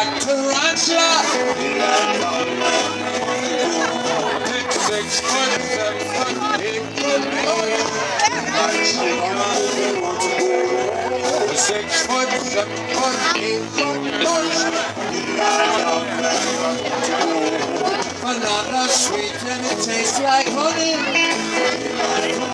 black tarantula. Six, six foot, seven foot, eight foot, Six eight foot, Banana sweet and it tastes like honey.